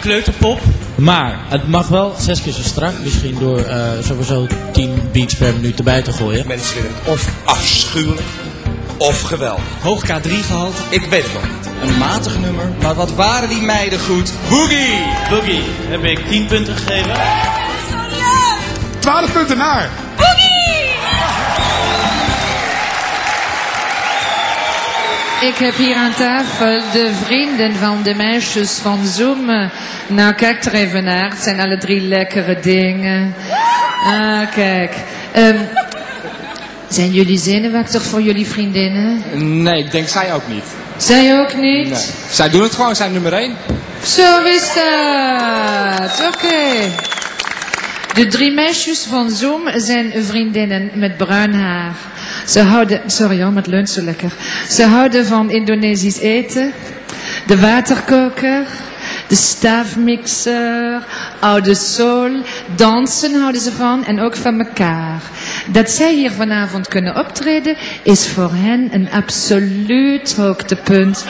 kleuterpop. Maar het mag wel zes keer zo strak. Misschien door eh, sowieso 10 beats per minuut erbij te gooien. Mensen vinden het of afschuwelijk of geweldig. Hoog K3 gehaald. Ik weet het nog niet. Een matig nummer, maar wat waren die meiden goed? Boogie! Boogie heb ik 10 punten gegeven. 12 punten naar. Ik heb hier aan tafel de vrienden van de meisjes van Zoom. Nou, kijk er even naar. Het zijn alle drie lekkere dingen. Ah, kijk. Ehm, zijn jullie zenuwachtig voor jullie vriendinnen? Nee, ik denk zij ook niet. Zij ook niet? Nee. Zij doen het gewoon, zijn nummer 1. Zo is dat. Oké. De drie meisjes van Zoom zijn vriendinnen met bruin haar. Ze houden, sorry hoor, maar het leunt zo lekker. Ze houden van Indonesisch eten, de waterkoker, de staafmixer, oude soul, dansen houden ze van en ook van elkaar. Dat zij hier vanavond kunnen optreden is voor hen een absoluut hoogtepunt.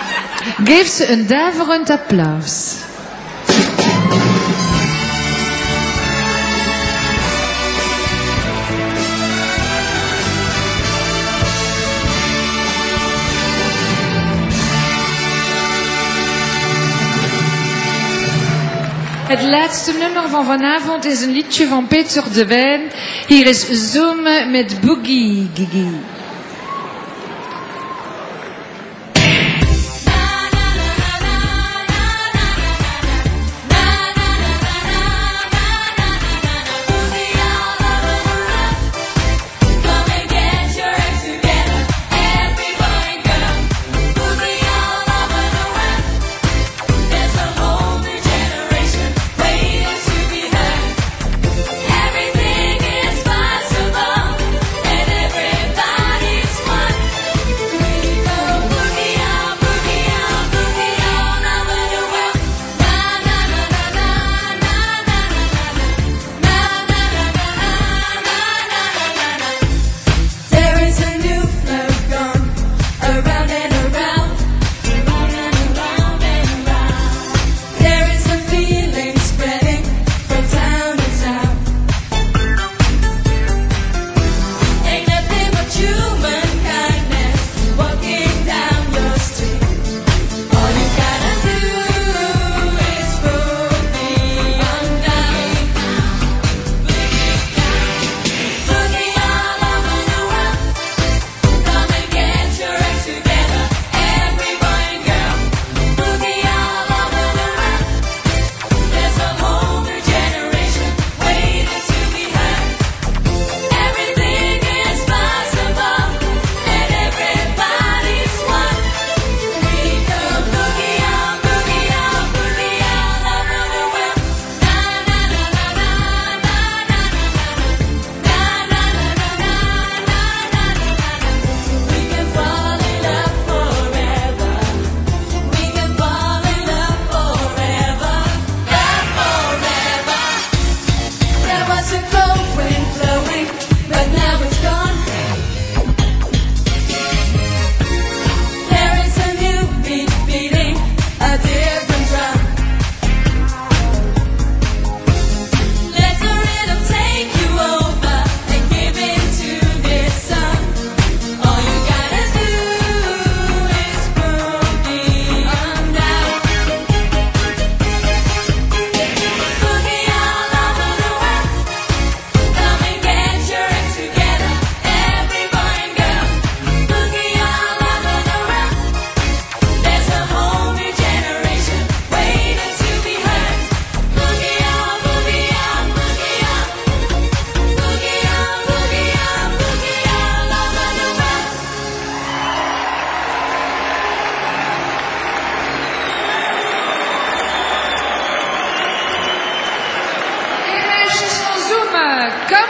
Geef ze een daverend applaus. Het laatste nummer van vanavond is een liedje van Peter de Wijn. Hier is Zoom met Boogie Gigi. Mas então כמה